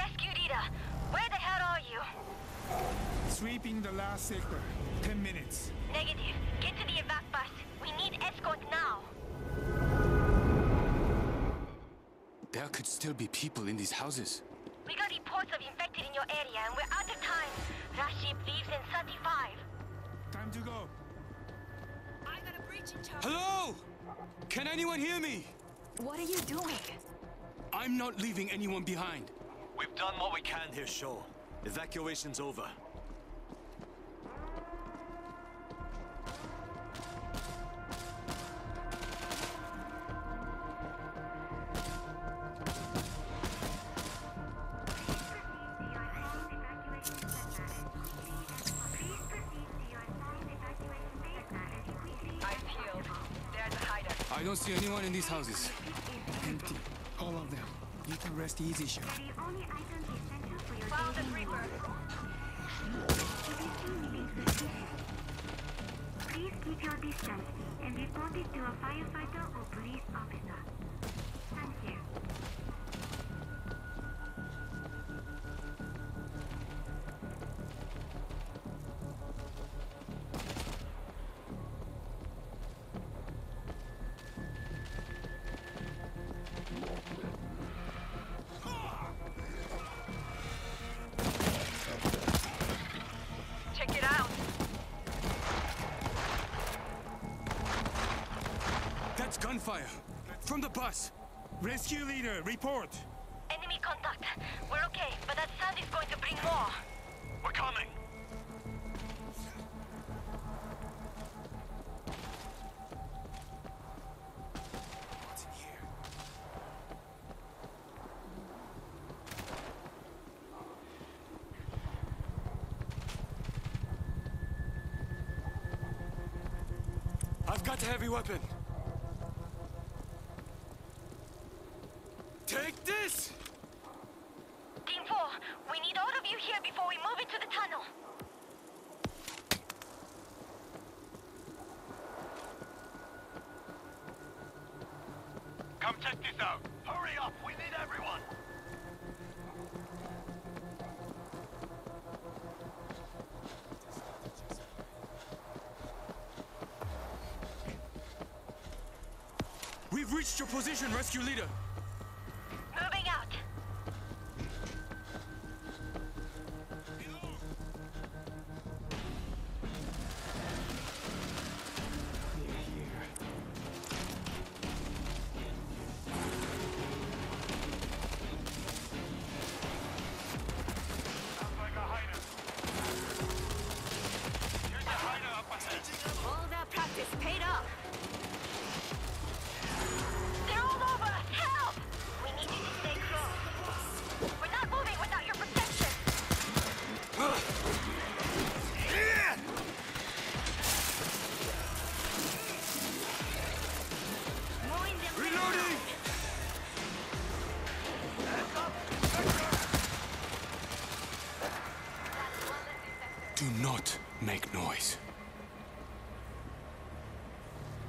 Rescue Rita. Where the hell are you? Sweeping the last sector. Ten minutes. Negative. Get to the evac bus. We need escort now. There could still be people in these houses. We got reports of infected in your area and we're out of time. Rashid leaves in 35. Time to go. I got a breach in town. Hello? Can anyone hear me? What are you doing? I'm not leaving anyone behind. We've done what we can here, Shaw. Evacuation's over. I've healed. There's a hider. I don't see anyone in these houses. Empty. All of them. You can rest easy, Shaw. Found the Reaper. Please keep your distance and report it to a firefighter or police officer. Gunfire. From the bus. Rescue leader, report. Enemy contact. We're okay, but that sound is going to bring more. We're coming! What's in here? I've got a heavy weapon. Take this! Team 4, we need all of you here before we move into the tunnel. Come check this out. Hurry up, we need everyone. We've reached your position, rescue leader. Do not make noise.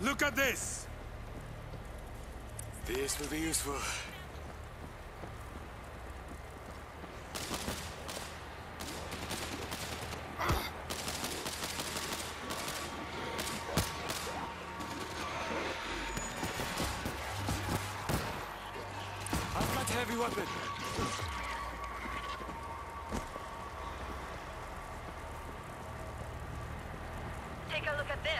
Look at this. This will be useful. Take a look at this.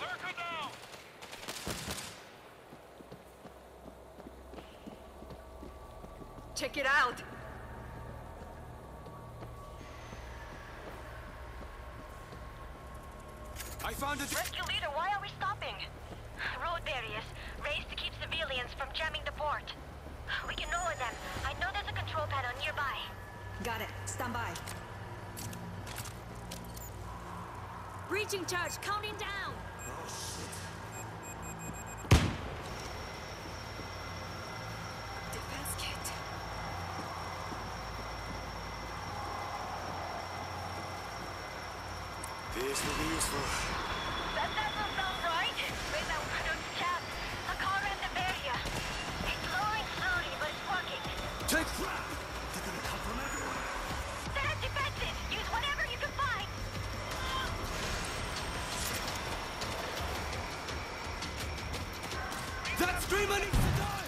Circle down! Check it out. I found a Rescue leader, why are we stopping? Road barriers, raised to keep civilians from jamming the port. We can lower them. I know there's a control panel nearby. Got it. Stand by. Breaching charge, counting down! This will be useful. That doesn't sound right. A car ran the. It's slowly, but it's working. Take crap! They're gonna come from everywhere. Set up defenses. Use whatever you can find. That screamer needs to die!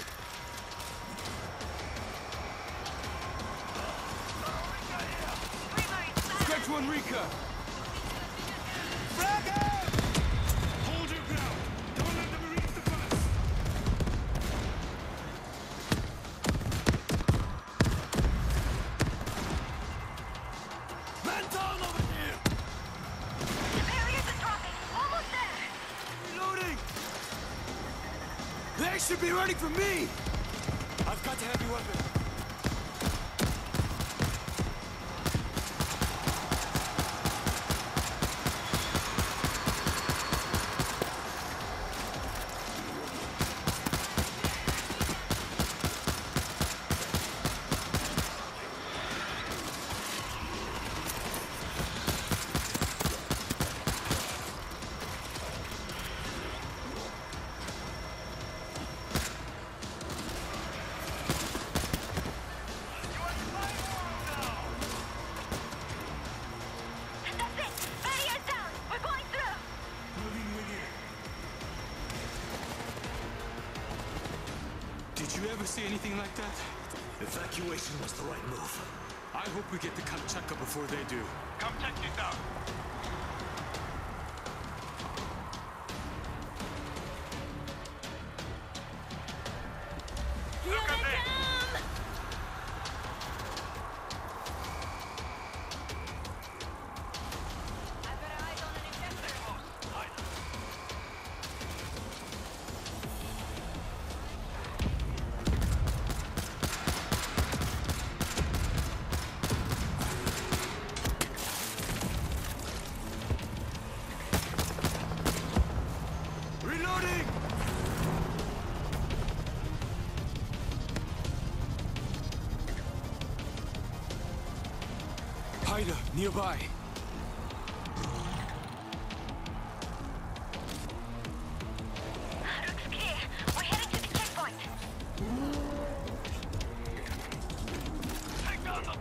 Stretch one, you ever see anything like that? Evacuation was the right move. I hope we get to Kamchatka before they do. Come check this out.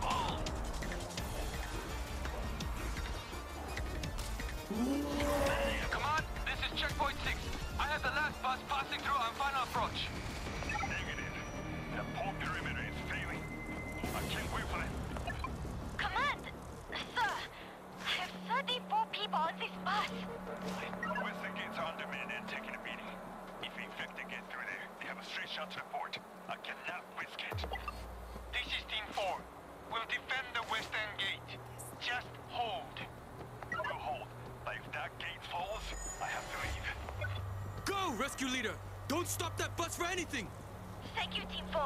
Ball! Command, this is checkpoint 6. I have the last bus passing through on final approach. Rescue leader! Don't stop that bus for anything! Thank you, Team 4.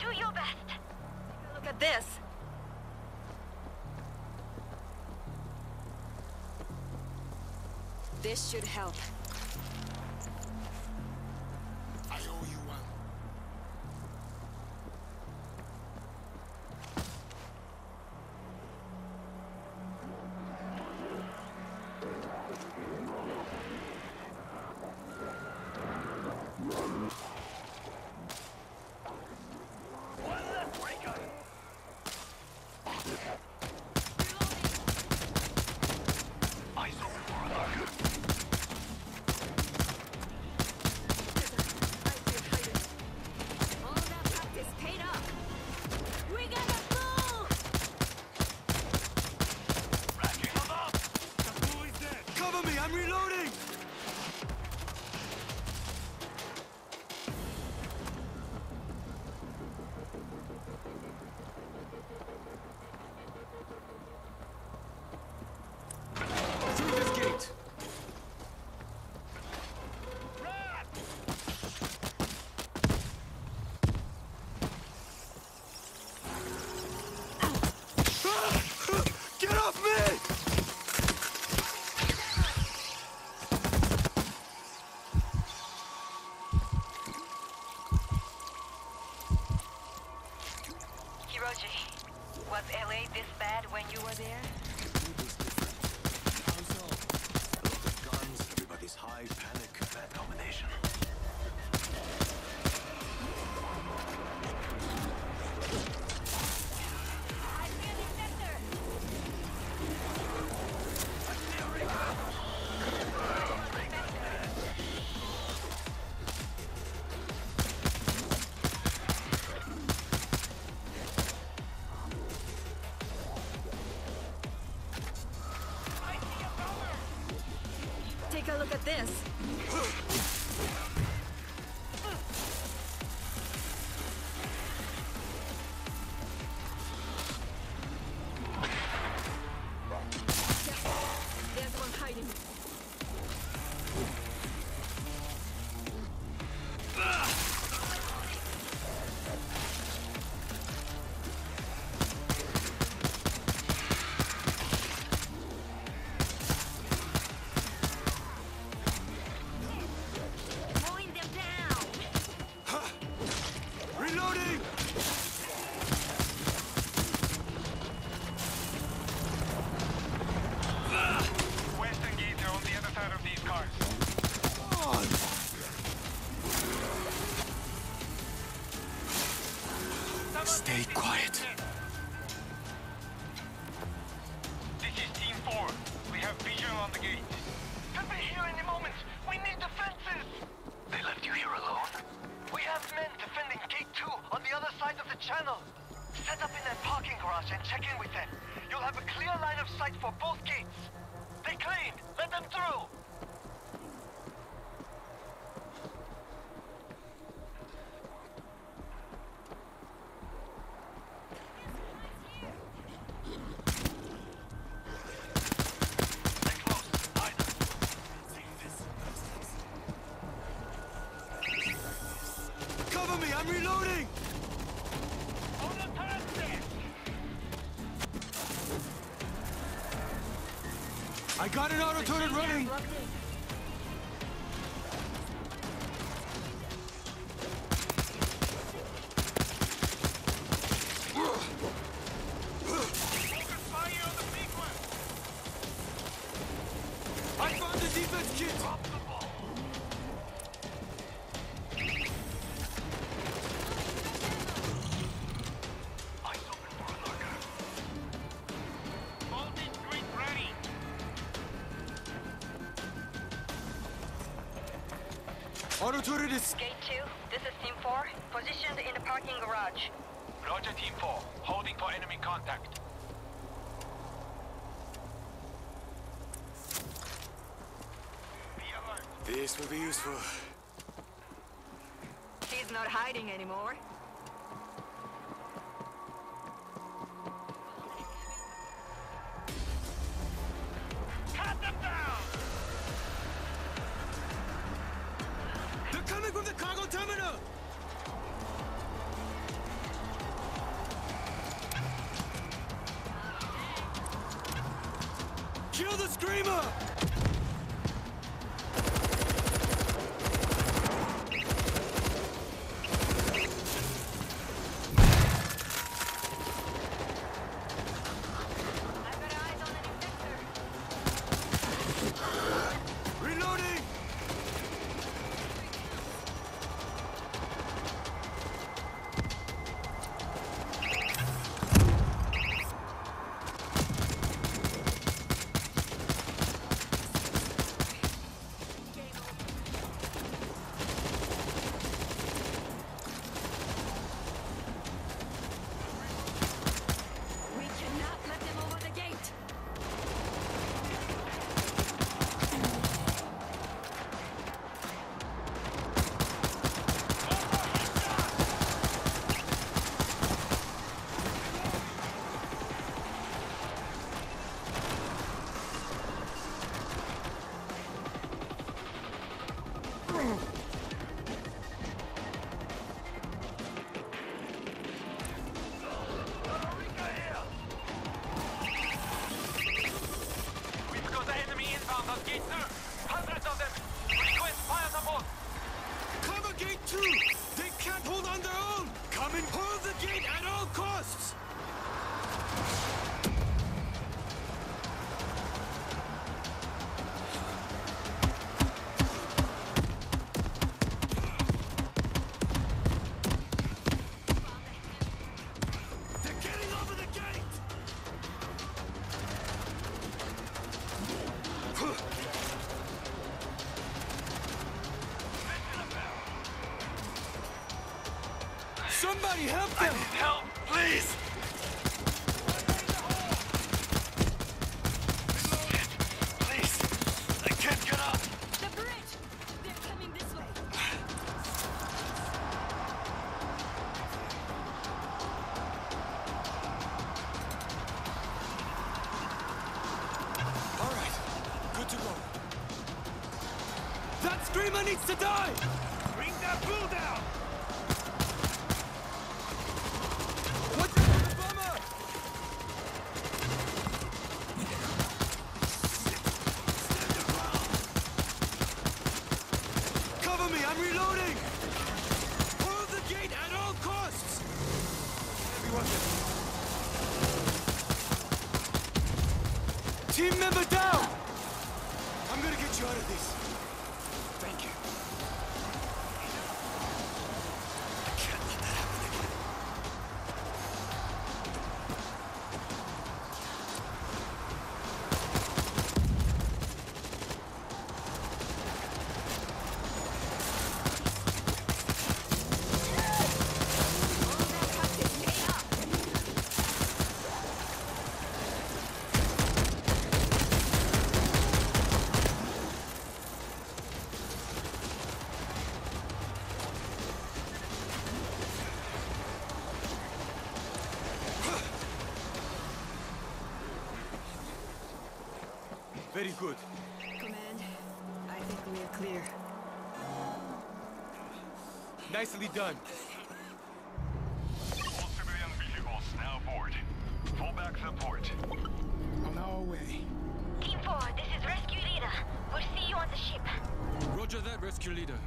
Do your best. Look at this. This should help. LA this bad when you were there? Got an auto-turret running! Capture! Gate 2, this is Team 4, positioned in the parking garage. Roger, Team 4. Holding for enemy contact. This will be useful. He's not hiding anymore. Gate of them! Request fire support! Cover gate 2! They can't hold on their own! Come and hold the gate at all costs! Somebody help I them! need help, please! Nicely done. All civilian vehicles now aboard. Fall back support. On our way. Team 4, this is Rescue Leader. We'll see you on the ship. Roger that, rescue leader.